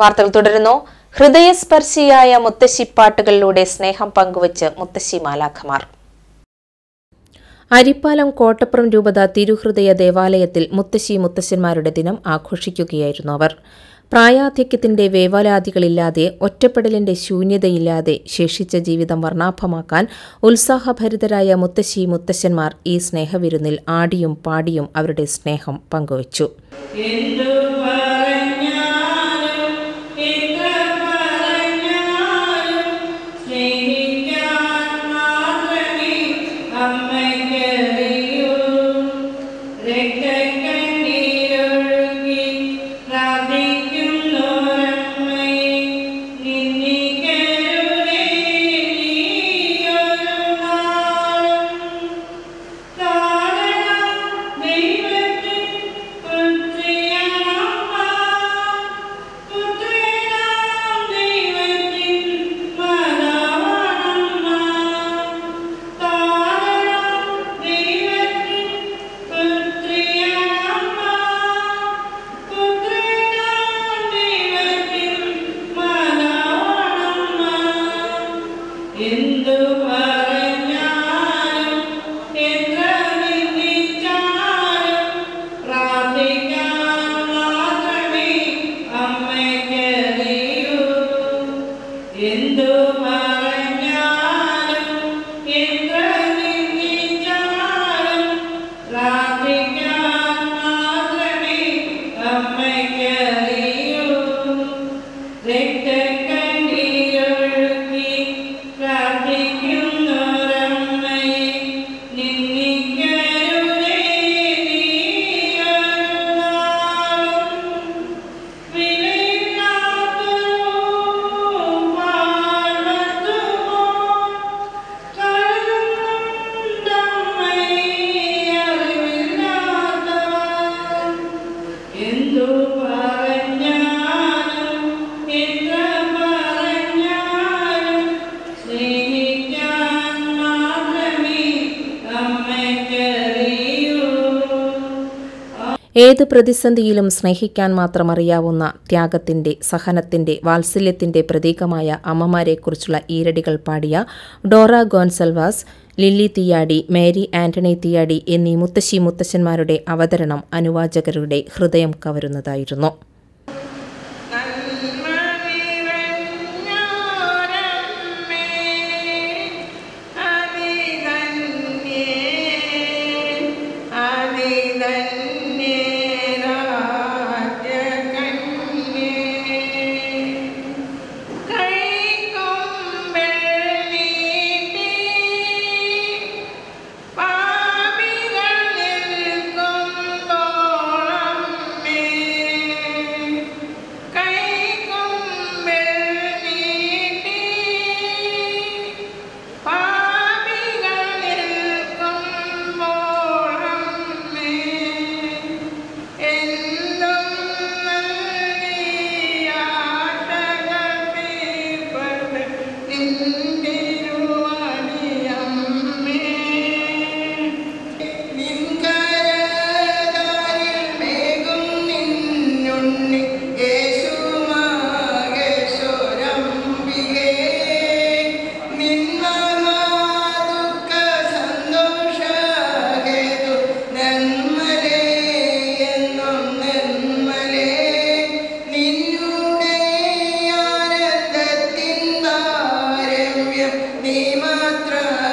വാർത്തകൾ തുടരുന്നു. ഹൃദയസ്പർശിയായ മുത്തശ്ശിപ്പാട്ടുകളിലൂടെ സ്നേഹം പങ്കുവച്ച് മുത്തശ്ശി മാലാഖമാർ. അരിപ്പാലം കോട്ടപ്പുറം രൂപത തിരുഹൃദയ ദേവാലയത്തിൽ മുത്തശ്ശി മുത്തശ്ശന്മാരുടെ ദിനം ആഘോഷിക്കുകയായിരുന്നു അവർ. പ്രായാധിക്യത്തിന്റെ വേവലാതികളില്ലാതെ ഒറ്റപ്പെടലിന്റെ ശൂന്യതയില്ലാതെ ശേഷിച്ച ജീവിതം വർണാഭമാക്കാൻ ഉത്സാഹഭരിതരായ മുത്തശ്ശി മുത്തശ്ശന്മാർ ഈ സ്നേഹവിരുന്നിൽ ആടിയും പാടിയും അവരുടെ സ്നേഹം പങ്കുവച്ചു. in the world. ഏത് പ്രതിസന്ധിയിലും സ്നേഹിക്കാൻ മാത്രം അറിയാവുന്ന ത്യാഗത്തിന്റെ സഹനത്തിന്റെ വാത്സല്യത്തിന്റെ പ്രതീകമായ അമ്മമാരെക്കുറിച്ചുള്ള ഈരടികൾ പാടിയ Dora Gonsalves Lily Theeyadi Mary Antony Theeyadi എന്നീ മുത്തശ്ശി മുത്തശ്ശന്മാരുടെ അവതരണം അനുവാചകരുടെ ഹൃദയം കവരുന്നതായിരുന്നു. मात्रा